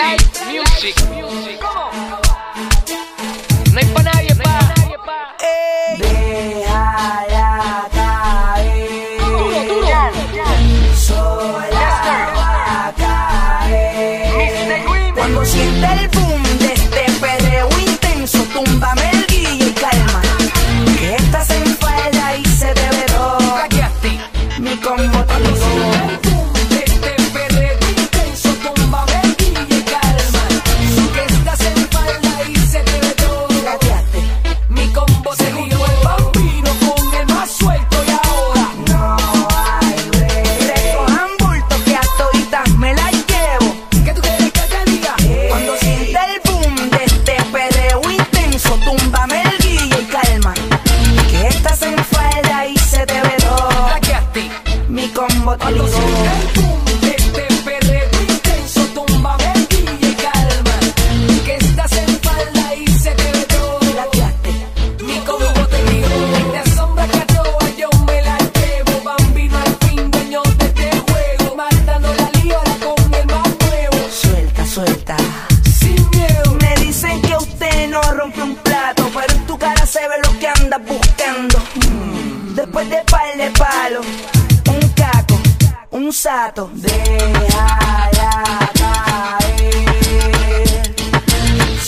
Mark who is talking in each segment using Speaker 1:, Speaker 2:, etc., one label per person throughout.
Speaker 1: Light Music. No hay pa' nadie, pa'. Deja ya caer. Duro, duro. Cuando sienta el boom de este perreo intenso, túmbame el combo te ligó. Sato. Déjala caer.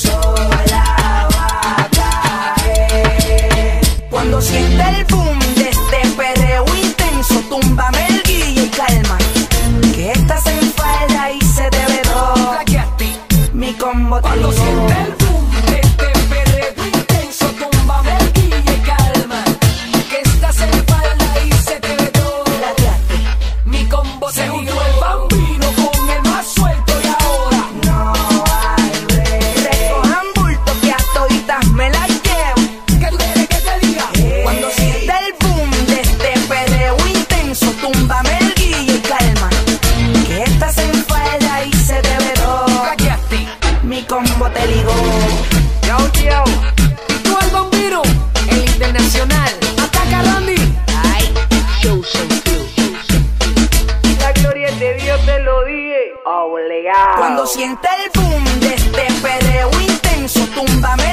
Speaker 1: Sola va a caer.
Speaker 2: Cuando sienta el boom de este perreo intenso, túmbame el guille y calma. Que estás en falda y se te ve todo. Mi combo
Speaker 1: Cuando ligó. siente el boom combo te ligó.
Speaker 2: Yo, yo. Tú el bambino, el internacional. Ataca Randy.
Speaker 1: Ay,
Speaker 3: La gloria de Dios, te lo dije. Obligado.
Speaker 1: Cuando sienta el boom de este perreo intenso, túmbame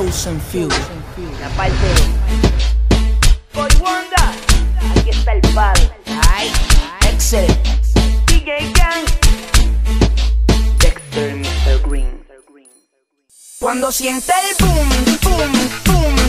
Speaker 1: Shows and.
Speaker 3: La parte Boy Wanda, aquí está el palo.
Speaker 1: Ay, Excel.
Speaker 3: DJ Gang. Dexter Mr. Green.
Speaker 1: Cuando sienta el boom, boom, boom.